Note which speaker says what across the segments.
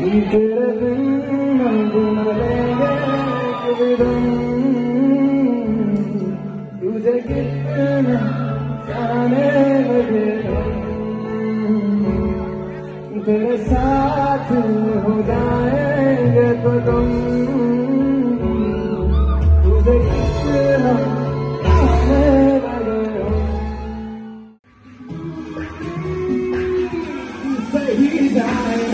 Speaker 1: तेरे बिन गुन लेंगे किधम तुझे कितना जाने लगे हम तेरे साथ हो जाएंगे तो तुम तुझे कितना जाने लगे हम सही जाएगा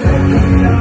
Speaker 1: Father.